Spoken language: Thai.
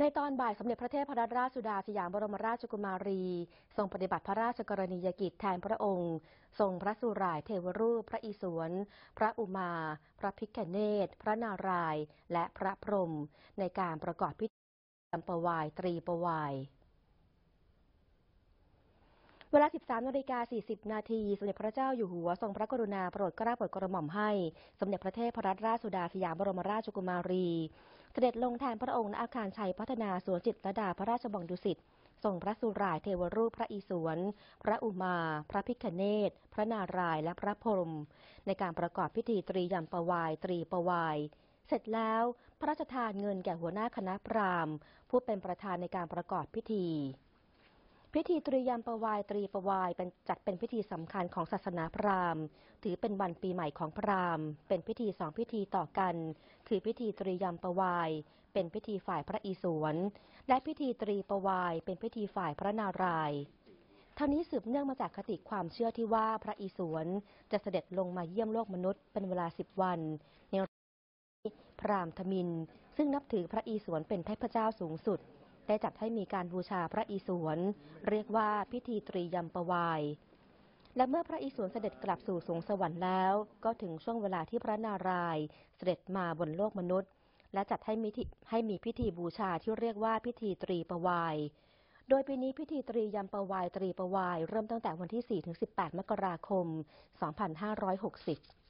ในตอนบ่ายสมเด็จพระเทพรัตนราชสุดาสยามบรมราชกุมารี ทรงปฏิบัติพระราชกรณียกิจแทนพระองค์ ทรงพระสุรายเทวรูป พระอิศวร พระอุมา พระพิกเนตพระนาราย และพระพรหมในการประกอบพิธีจำปวายตรีปวาย เวลา 13นาฬิกา40 นาที สมเด็จพระเจ้าอยู่หัวทรงพระกรุณาโปรดเกล้าโปรดกระหม่อมให้ สมเด็จพระเทพรัตนราชสุดาสยามบรมราชกุมารี เสด็จลงแทนพระองค์ณอาคารชัยพัฒนาสวนจิตรดาพระราชบังดุสิตทรงพระสุรายเทวรูปพระอิศวร พระอุมา พระพิคเนตพระนารายและพระพรหมในการประกอบพิธีตรียมปวาย ตรีปวาย เสร็จแล้ว พระราชทานเงินแก่หัวหน้าคณะพราหมณ์ ผู้เป็นประธานในการประกอบพิธี พิธีตรียามประวายตรีประวายเป็นจัดเป็นพิธีสำคัญของศาสนาพราหมณ์ ถือเป็นวันปีใหม่ของพราหมณ์ เป็นพิธีสองพิธีต่อกัน คือพิธีตรียามประวาย เป็นพิธีฝ่ายพระอิศวรและพิธีตรีประวาย เป็นพิธีฝ่ายพระนารายณ์ทั้งนี้สืบเนื่องมาจากคติความเชื่อที่ว่าพระอิศวรจะเสด็จลงมาเยี่ยมโลกมนุษย์เป็นเวลาสิบวันในพราหมณ์ทมิน ซึ่งนับถือพระอิศวรเป็นเทพเจ้าสูงสุด ได้จัดให้มีการบูชาพระอิศวร เรียกว่าพิธีตรียมประวาย และเมื่อพระอิศวรเสด็จกลับสู่สวงสวรรค์แล้ว ก็ถึงช่วงเวลาที่พระนารายณ์เสด็จมาบนโลกมนุษย์ และจัดให้มีพิให้มีพิธีบูชาที่เรียกว่าพิธีตรีประวาย โดยปีนี้พิธีตรียมประวายตรีประวาย เริ่มตั้งแต่วันที่ 4-18 มกราคม 2560